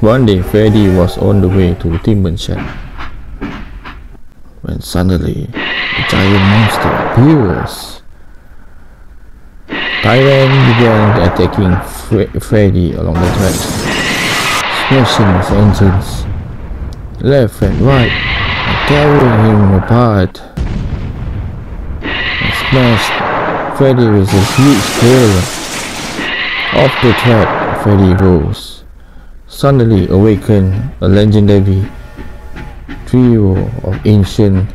One day, Freddie was on the way to Timber's shed when suddenly a giant monster appears. Tyrant began attacking Fre- Freddie along the tracks, smashing his engines left and right and tearing him apart. And smashed Freddie with a huge tail. Off the track, Freddie goes. Suddenly awaken a legendary trio of ancient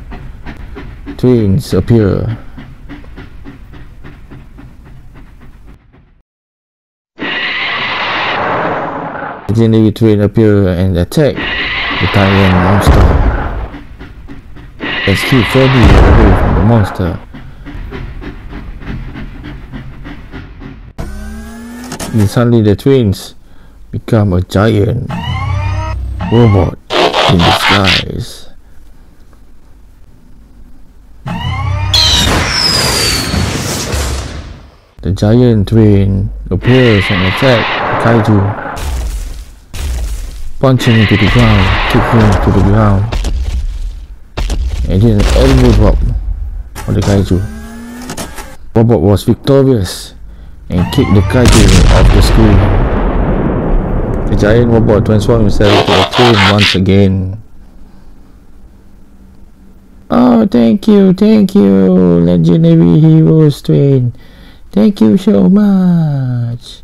twins appear. Legendary twin appear and attack the tyrant monster. Rescue Freddie away from the monster. Then suddenly the twins become a giant robot in disguise. The giant twin appears and attacks the Kaiju, punching him to the ground, kicking him to the ground, and then an elbow drop on the Kaiju. Robot was victorious and kicked the Kaiju off the screen. The giant robot transformed himself to a twin once again. Oh, thank you, thank you, legendary heroes twin. Thank you so much.